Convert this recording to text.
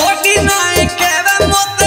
छोटी नाई के मत